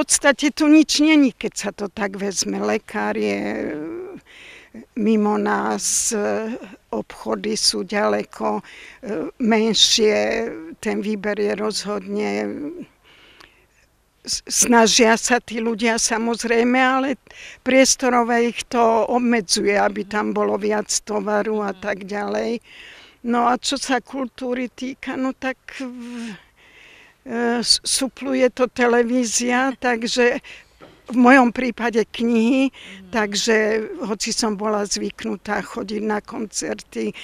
podstate tu nič není, keď sa to tak vezme. Lekár je e, mimo nás, e, obchody sú ďaleko menšie, ten výber je rozhodne snažia sa tí ľudia samozrejme, ale priestorové ich to obmedzuje, aby tam bolo viac tovaru a tak ďalej. No a čo sa kultúry týka, no tak e, supluje to televízia, takže v mojom prípade knihy, takže hoci som bola zvyknutá chodiť na koncerty, e,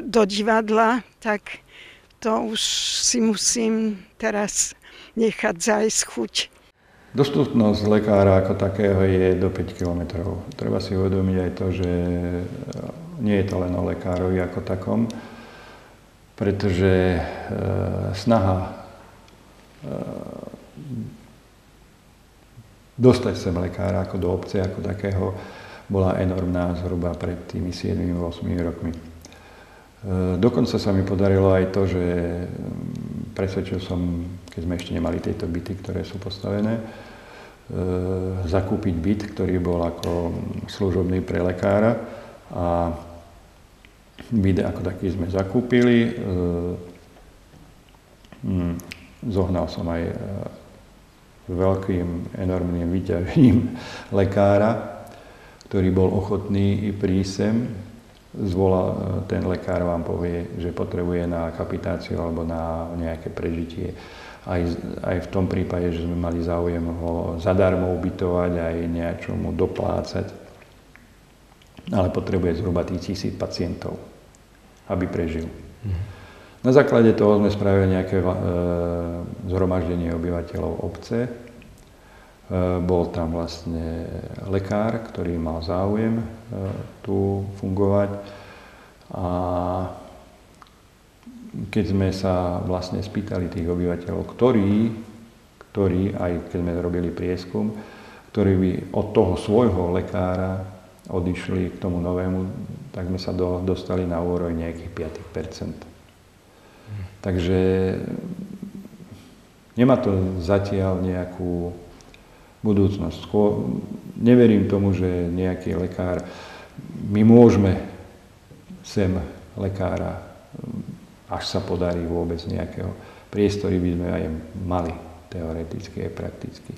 do divadla, tak to už si musím teraz nechať zajsť chuť. Dostupnosť lekára ako takého je do 5 km. Treba si uvedomiť aj to, že nie je to len o lekárovi ako takom, pretože e, snaha e, dostať sem lekára ako do obce, ako takého, bola enormná zhruba pred tými 7-8 rokmi. E, dokonca sa mi podarilo aj to, že presvedčil som, keď sme ešte nemali tieto byty, ktoré sú postavené, zakúpiť byt, ktorý bol ako služobný pre lekára a byt ako taký sme zakúpili. E, hm, zohnal som aj e, veľkým, enormným vyťažením lekára, ktorý bol ochotný i prísť sem zvolá, e, ten lekár vám povie, že potrebuje na kapitáciu alebo na nejaké prežitie. Aj, aj v tom prípade, že sme mali záujem ho zadarmo ubytovať, aj niečomu doplácať. Ale potrebuje zhruba tých tisíc pacientov, aby prežil. Na základe toho sme spravili nejaké e, zhromaždenie obyvateľov obce. E, bol tam vlastne lekár, ktorý mal záujem e, tu fungovať. A keď sme sa vlastne spýtali tých obyvateľov, ktorí, ktorí, aj keď sme robili prieskum, ktorí by od toho svojho lekára odišli k tomu novému, tak sme sa do, dostali na úroveň nejakých 5% Takže nemá to zatiaľ nejakú budúcnosť. Skôr neverím tomu, že nejaký lekár my môžeme sem lekára, až sa podarí vôbec nejakého priestory, by sme aj mali teoreticky aj prakticky.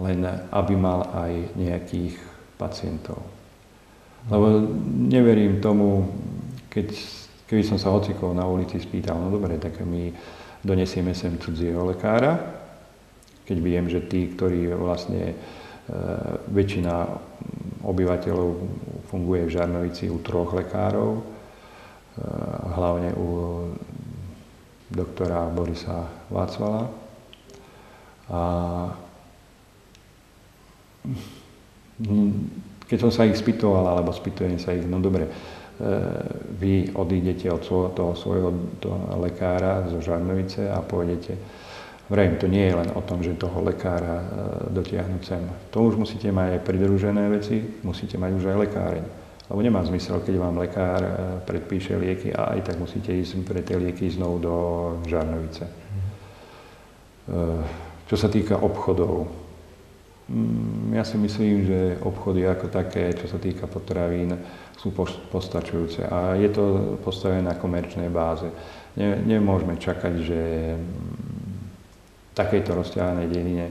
Len aby mal aj nejakých pacientov. Lebo neverím tomu, keď, keby som sa hocikov na ulici spýtal, no dobre, tak my donesieme sem cudzieho lekára, keď viem, že tí, ktorí vlastne e, väčšina obyvateľov funguje v Žarnovici u troch lekárov, eh, hlavne u doktora Borisa Vácvala. A keď som sa ich spýtoval, alebo spýtujem sa ich, no dobre, eh, vy odídete od toho svojho lekára zo Žarnovice a pôjdete Vrejme, to nie je len o tom, že toho lekára e, dotiahnuť sem. To už musíte mať aj pridružené veci, musíte mať už aj lekáreň. Lebo nemá zmysel, keď vám lekár e, predpíše lieky a aj tak musíte ísť pre tie lieky znovu do Žarnovice. E, čo sa týka obchodov, ja si myslím, že obchody ako také, čo sa týka potravín, sú postačujúce. A je to postavené na komerčnej báze. Nemôžeme čakať, že takejto rozťahanej dedine,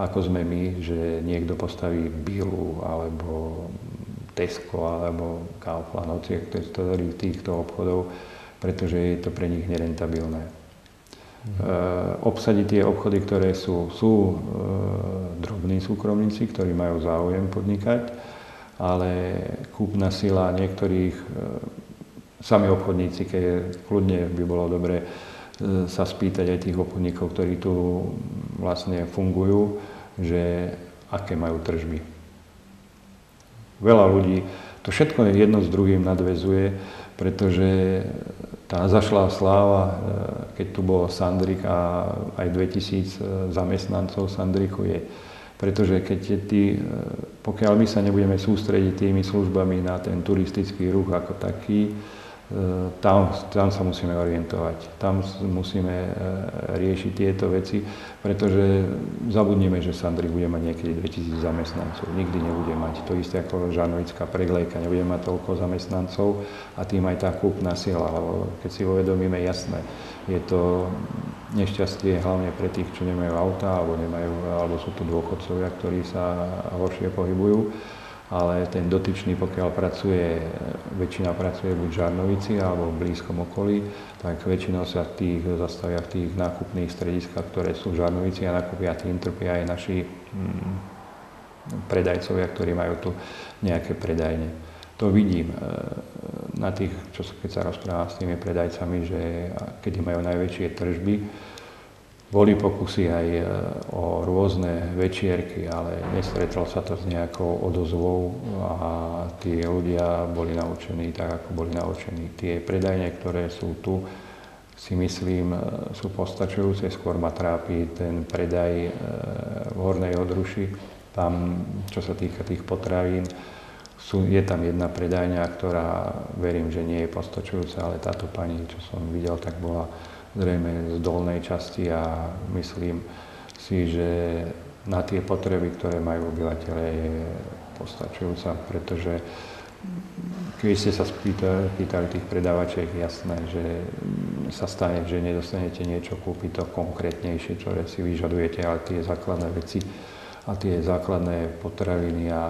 ako sme my, že niekto postaví Bilu alebo Tesco alebo Kaufland, ktorý týchto obchodov, pretože je to pre nich nerentabilné. Mm. E, obsadiť tie obchody, ktoré sú, sú e, drobní súkromníci, ktorí majú záujem podnikať, ale kúpna sila niektorých, e, sami obchodníci, keď kľudne by bolo dobre sa spýtať aj tých obchodníkov, ktorí tu vlastne fungujú, že aké majú tržby. Veľa ľudí, to všetko jedno s druhým nadvezuje, pretože tá zašlá sláva, e, keď tu bol Sandrik a aj 2000 e, zamestnancov Sandriku je, pretože keď tí, e, pokiaľ my sa nebudeme sústrediť tými službami na ten turistický ruch ako taký, tam, tam sa musíme orientovať, tam musíme e, riešiť tieto veci, pretože zabudneme, že Sandri bude mať niekedy 2000 zamestnancov. Nikdy nebude mať. To isté ako Žanovická preglejka, nebude mať toľko zamestnancov a tým aj tá kúpna sila. Lebo keď si uvedomíme, jasné, je to nešťastie hlavne pre tých, čo nemajú auta alebo, nemajú, alebo sú to dôchodcovia, ktorí sa horšie pohybujú ale ten dotyčný, pokiaľ pracuje, väčšina pracuje buď v Žarnovici alebo v blízkom okolí, tak väčšinou sa tých zastavia v tých nákupných strediskách, ktoré sú v Žarnovici a nakúpia tým trpia aj naši mm, predajcovia, ktorí majú tu nejaké predajne. To vidím e, na tých, čo keď sa rozprávam s tými predajcami, že kedy majú najväčšie tržby, boli pokusy aj e, o rôzne večierky, ale nestretol sa to s nejakou odozvou a tí ľudia boli naučení tak, ako boli naučení. Tie predajne, ktoré sú tu, si myslím, e, sú postačujúce. Skôr ma trápi ten predaj e, v Hornej Odruši. Tam, čo sa týka tých potravín, sú, je tam jedna predajňa, ktorá verím, že nie je postačujúca, ale táto pani, čo som videl, tak bola zrejme z dolnej časti a myslím si, že na tie potreby, ktoré majú obyvateľe, je postačujúca, pretože keď ste sa spýtali, pýtali tých predávačiek, jasné, že sa stane, že nedostanete niečo kúpiť to konkrétnejšie, ktoré si vyžadujete, ale tie základné veci a tie základné potraviny a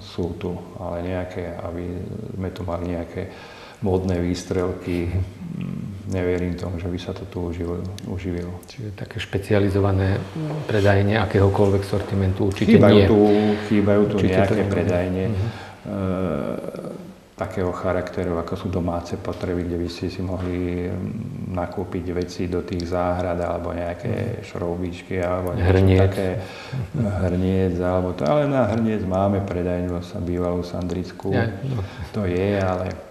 sú tu, ale nejaké, aby sme tu mali nejaké modné výstrelky, neverím tomu, že by sa to tu uživilo. Čiže také špecializované predajne akéhokoľvek sortimentu určite chýbajú nie. Tu, chýbajú tu určite nejaké predajne uh-huh. e, takého charakteru, ako sú domáce potreby, kde by ste si mohli nakúpiť veci do tých záhrad, alebo nejaké šroubíčky, alebo niečo také hrniec, alebo to. Ale na hrniec máme predajnú bývalú Sandrickú. Ja, no. To je, ale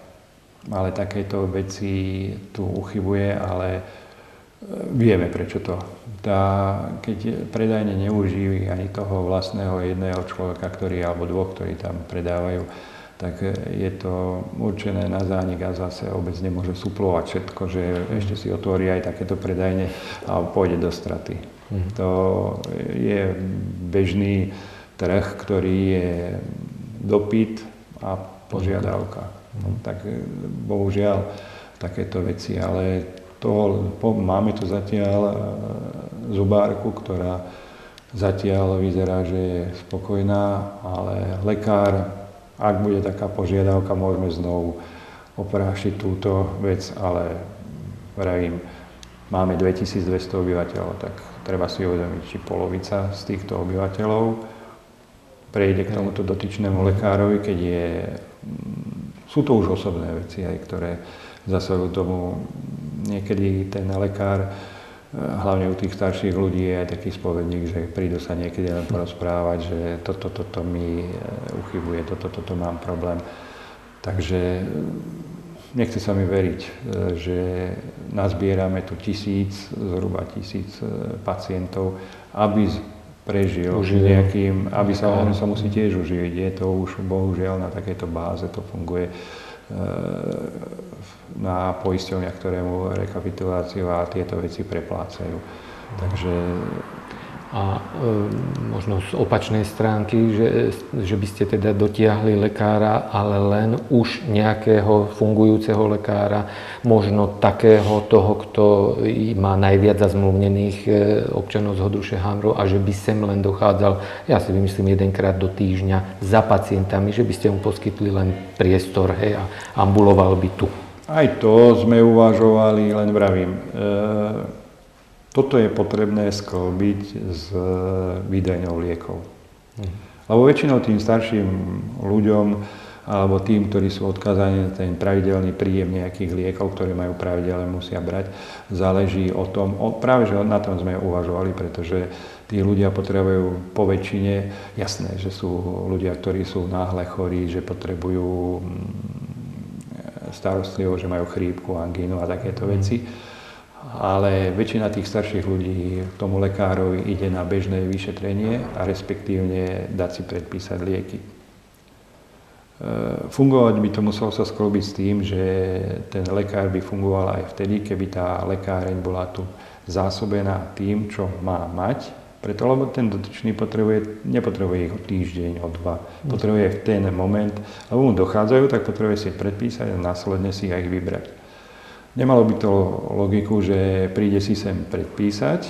ale takéto veci tu uchybuje, ale e, vieme prečo to. Tá, keď predajne neuživí ani toho vlastného jedného človeka, ktorý, alebo dvoch, ktorí tam predávajú, tak je to určené na zánik a zase obec nemôže suplovať všetko, že ešte si otvorí aj takéto predajne a pôjde do straty. Mm. To je bežný trh, ktorý je dopyt a požiadavka. No, tak e, bohužiaľ takéto veci, ale to, po, máme tu zatiaľ e, zubárku, ktorá zatiaľ vyzerá, že je spokojná, ale lekár, ak bude taká požiadavka, môžeme znovu oprášiť túto vec, ale vravím, máme 2200 obyvateľov, tak treba si uvedomiť, či polovica z týchto obyvateľov prejde k tomuto dotyčnému lekárovi, keď je sú to už osobné veci, aj ktoré zasahujú tomu. Niekedy ten lekár, eh, hlavne u tých starších ľudí, je aj taký spovedník, že prídu sa niekedy len porozprávať, že toto, toto, toto mi eh, uchybuje, toto, toto mám problém. Takže eh, nechce sa mi veriť, že nazbierame tu tisíc, zhruba tisíc pacientov, aby prežil Uživil. nejakým, aby sa, on sa musí tiež uživiť. Je to už bohužiaľ na takejto báze, to funguje e, na poisťovniach, ktoré mu rekapituláciu a tieto veci preplácajú. Takže a e, možno z opačnej stránky, že, že by ste teda dotiahli lekára, ale len už nejakého fungujúceho lekára, možno takého toho, kto má najviac zazmluvnených e, občanov z Hodruše Hamru a že by sem len dochádzal, ja si vymyslím, jedenkrát do týždňa za pacientami, že by ste mu poskytli len priestor hej, a ambuloval by tu. Aj to sme uvažovali, len vravím. E toto je potrebné sklbiť s e, výdajnou liekov. Mhm. Lebo väčšinou tým starším ľuďom alebo tým, ktorí sú odkazaní na ten pravidelný príjem nejakých liekov, ktoré majú pravidelne musia brať, záleží o tom, o, práve že na tom sme uvažovali, pretože tí ľudia potrebujú po väčšine, jasné, že sú ľudia, ktorí sú náhle chorí, že potrebujú mm, starostlivosť, že majú chrípku, angínu a takéto mm. Ale väčšina tých starších ľudí k tomu lekárovi ide na bežné vyšetrenie a respektívne dať si predpísať lieky. fungovať by to muselo sa sklobiť s tým, že ten lekár by fungoval aj vtedy, keby tá lekáreň bola tu zásobená tým, čo má mať, preto, lebo ten dotyčný potrebuje, nepotrebuje ich o týždeň, o dva. Potrebuje v ten moment, lebo mu dochádzajú, tak potrebuje si predpísať a následne si aj vybrať. Nemalo by to logiku, že príde si sem predpísať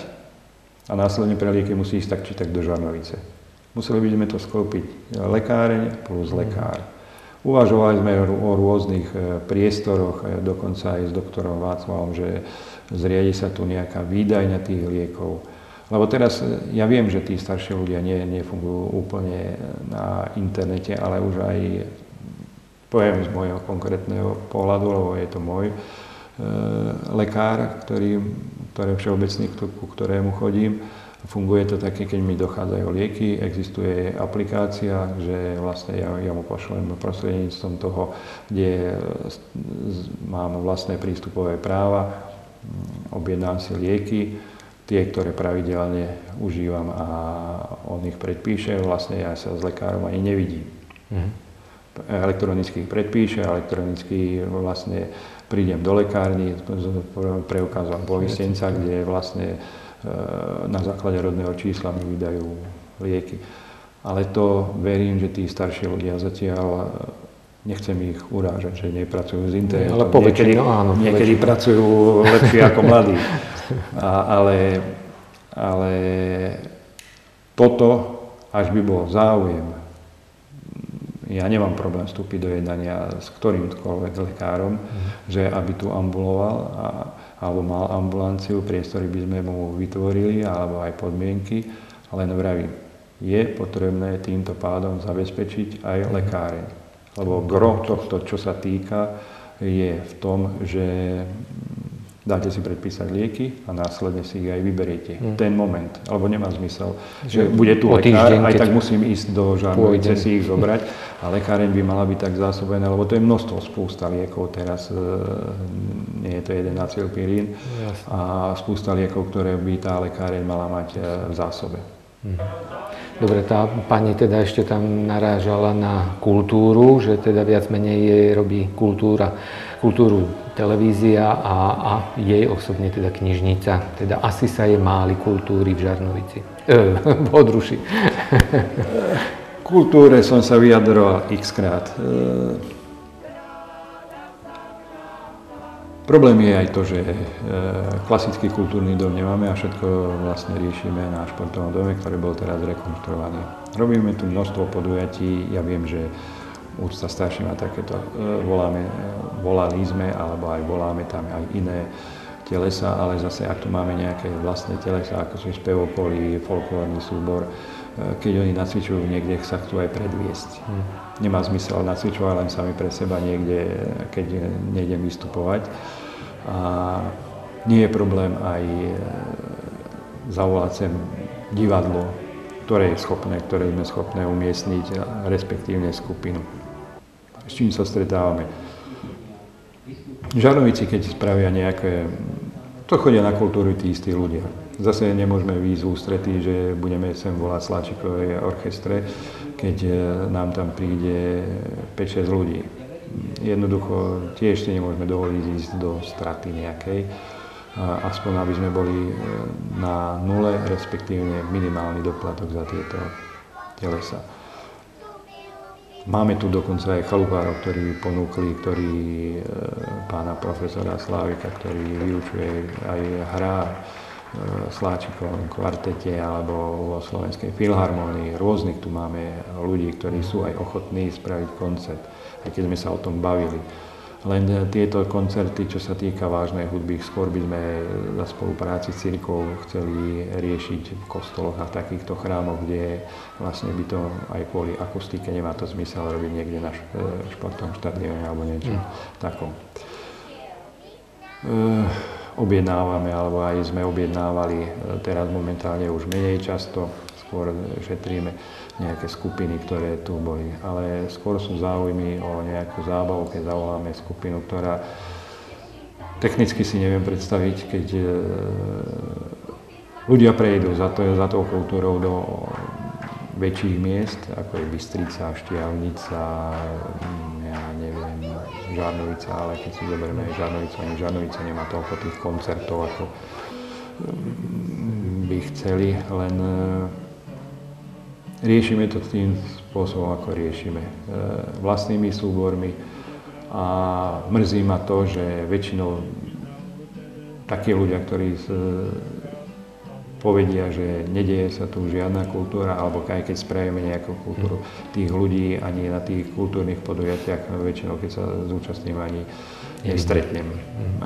a následne pre lieky musí ísť tak či tak do Žarnovice. Museli by sme to sklopiť lekáreň plus lekár. Uvažovali sme o rôznych e, priestoroch, e, dokonca aj s doktorom Václavom, že zriadi sa tu nejaká výdajňa tých liekov. Lebo teraz e, ja viem, že tí starší ľudia nie, nefungujú úplne na internete, ale už aj poviem z môjho konkrétneho pohľadu, lebo je to môj lekár, ktorý, je všeobecný, ku ktorému chodím, Funguje to také, keď mi dochádzajú lieky, existuje aplikácia, že vlastne ja, ja mu pošlem prostredníctvom toho, kde mám vlastné prístupové práva, objednám si lieky, tie, ktoré pravidelne užívam a on ich predpíše, vlastne ja sa s lekárom ani nevidím. Mm-hmm. Elektronicky predpíše, elektronicky vlastne prídem do lekárny, preukázam poistenca, kde vlastne na základe rodného čísla mi vydajú lieky. Ale to verím, že tí starší ľudia zatiaľ nechcem ich urážať, že nepracujú s internetom. Ale po niekedy, no áno, niekedy pracujú lepšie ako mladí. A, ale, ale toto, až by bol záujem, ja nemám problém vstúpiť do jednania s ktorýmkoľvek lekárom, mm. že aby tu ambuloval a alebo mal ambulanciu, priestory by sme mu vytvorili, alebo aj podmienky, ale vravím, je potrebné týmto pádom zabezpečiť aj lekáreň. Lebo gro tohto, čo sa týka, je v tom, že dáte si predpísať lieky a následne si ich aj vyberiete. Mm. Ten moment, alebo nemá zmysel, že bude tu lekár, týždeň, aj tak musím ísť do Žarnovice si ich zobrať a lekáreň by mala byť tak zásobená, lebo to je množstvo, spústa liekov teraz, e, nie je to jeden acylpirín a spústa liekov, ktoré by tá lekáreň mala mať e, v zásobe. Mm. Dobre, tá pani teda ešte tam narážala na kultúru, že teda viac menej jej robí kultúra, kultúru televízia a, a jej osobne teda knižnica. Teda asi sa je máli kultúry v Žarnovici, e, v Odruši. Kultúre som sa vyjadroval x krát. E, Problém je aj to, že e, klasický kultúrny dom nemáme a všetko vlastne riešime na športovom dome, ktorý bol teraz rekonštruovaný. Robíme tu množstvo podujatí, ja viem, že úcta starším a takéto e, voláme, e, volali sme, alebo aj voláme tam aj iné telesa, ale zase ak tu máme nejaké vlastné telesa, ako sú spevopoly, folklórny súbor, keď oni nacvičujú niekde, sa chcú aj predviesť. Hmm. Nemá zmysel nacvičovať len sami pre seba niekde, keď nejdem vystupovať. A nie je problém aj e, zavolať sem divadlo, ktoré je schopné, ktoré sme schopné umiestniť, respektívne skupinu. S čím sa stretávame? Žarovici, keď spravia nejaké... To chodia na kultúru tí istí ľudia. Zase nemôžeme výjsť v ústretí, že budeme sem volať Sláčikové orchestre, keď e, nám tam príde 5-6 ľudí jednoducho tiež si nemôžeme dovoliť ísť do straty nejakej. Aspoň aby sme boli e, na nule, respektívne minimálny doplatok za tieto telesa. Máme tu dokonca aj chalupárov, ktorí ponúkli, ktorí e, pána profesora Slávika, ktorý vyučuje aj hrá e, Sláčikovom kvartete alebo vo Slovenskej filharmonii. Rôznych tu máme ľudí, ktorí sú aj ochotní spraviť koncert aj keď sme sa o tom bavili. Len tieto koncerty, čo sa týka vážnej hudby, skôr by sme za spolupráci s cirkou chceli riešiť v kostoloch a takýchto chrámoch, kde vlastne by to aj kvôli akustike nemá to zmysel robiť niekde na športovom štadióne alebo niečo mm. takom. E, objednávame, alebo aj sme objednávali, teraz momentálne už menej často, skôr šetríme nejaké skupiny, ktoré tu boli. Ale skôr sú záujmy o nejakú zábavu, keď zavoláme skupinu, ktorá technicky si neviem predstaviť, keď e, ľudia prejdú za, to, za tou kultúrou do väčších miest, ako je Bystrica, Štiavnica, mm, ja neviem, Žarnovica, ale keď si zoberieme Žarnovicu, ani Žarnovica nemá toľko tých koncertov, ako mm, by chceli, len e, riešime to tým spôsobom, ako riešime. E, vlastnými súbormi a mrzí ma to, že väčšinou takí ľudia, ktorí povedia, že nedieje sa tu žiadna kultúra, alebo aj keď spravíme nejakú kultúru, tých ľudí ani na tých kultúrnych podujatiach väčšinou, keď sa zúčastním, ani nestretnem. Mm.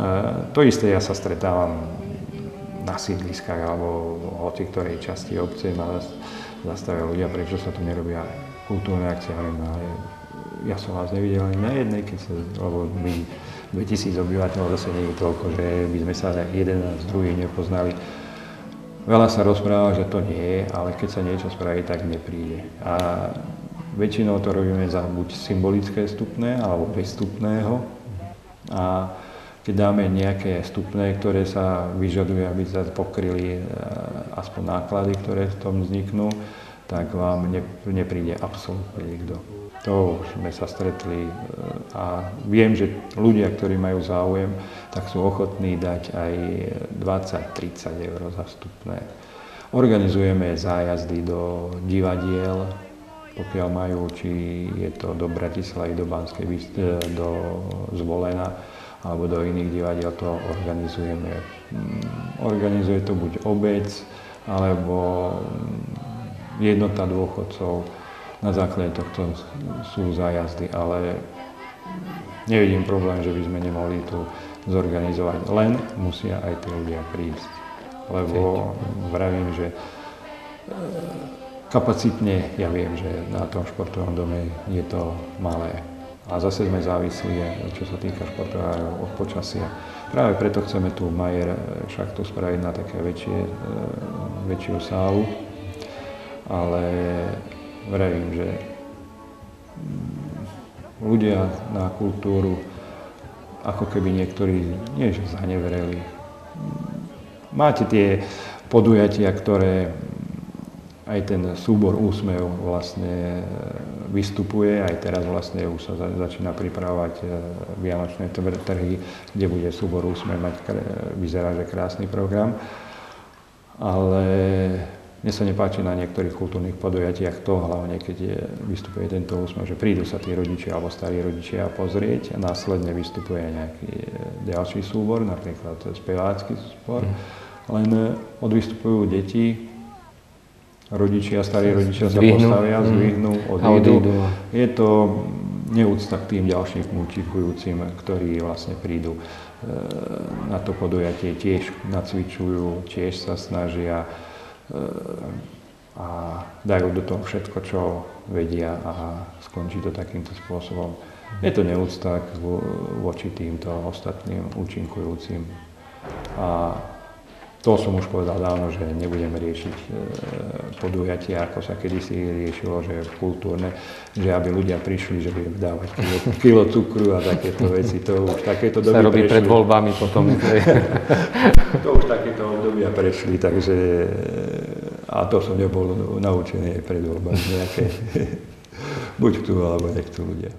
To isté ja sa stretávam na sídliskách alebo hoci ktorej časti obce ma zastavia ľudia, prečo sa tu nerobia kultúrne akcie. Ale ja som vás nevidel ani na jednej, keď sa, lebo my 2000 obyvateľov zase nie je toľko, že by sme sa jeden z druhých nepoznali. Veľa sa rozpráva, že to nie je, ale keď sa niečo spraví, tak nepríde. A väčšinou to robíme za buď symbolické stupné, alebo bez stupného. A keď dáme nejaké stupné, ktoré sa vyžadujú, aby sa pokryli e, aspoň náklady, ktoré v tom vzniknú, tak vám nepríde absolútne nikto. To už sme sa stretli e, a viem, že ľudia, ktorí majú záujem, tak sú ochotní dať aj 20-30 eur za vstupné. Organizujeme zájazdy do divadiel, pokiaľ majú, či je to do Bratislavy, do Banskej, e, do Zvolena, alebo do iných divadiel, to organizujeme. Mm, organizuje to buď obec, alebo mm, jednota dôchodcov, na základe tohto sú zájazdy, ale nevidím problém, že by sme nemohli tu zorganizovať. Len musia aj tí ľudia prísť. Lebo vravím, že e, kapacitne ja viem, že na tom športovom dome je to malé. A zase sme závislí, čo sa týka športového od počasia. Práve preto chceme tu Majer šachtu spraviť na také väčšie, e, väčšiu sálu, ale vravím, že ľudia na kultúru ako keby niektorí, nie že zanevereli. Máte tie podujatia, ktoré aj ten súbor úsmev vlastne vystupuje, aj teraz vlastne už sa začína pripravovať e, vianočné trhy, kde bude súbor úsmev mať, vyzerá, že krásny program. Ale mne sa nepáči na niektorých kultúrnych podujatiach to, hlavne keď je, vystupuje tento úsmev, že prídu sa tí rodičia alebo starí rodičia pozrieť a následne vystupuje nejaký e, ďalší súbor, napríklad spevácky súbor. Mm. Len e, odvystupujú deti, rodičia, starí rodičia sa zdvihnú. postavia, mm. zdvihnú, odídu. Je to neúcta k tým ďalším účinkujúcim, ktorí vlastne prídu e, na to podujatie, tiež nacvičujú, tiež sa snažia a dajú do toho všetko, čo vedia a skončí to takýmto spôsobom. Je to neúcta voči týmto ostatným účinkujúcim. A to som už povedal dávno, že nebudeme riešiť e, podujatia, ako sa kedysi riešilo, že kultúrne, že aby ľudia prišli, že budeme dávať kilo, kilo cukru a takéto veci. To už takéto doby sa robí prešli. pred voľbami potom. to už takéto obdobia prešli, takže a to som nebol naučený pred voľbami nejaké. Buď chcú, alebo nechcú ľudia.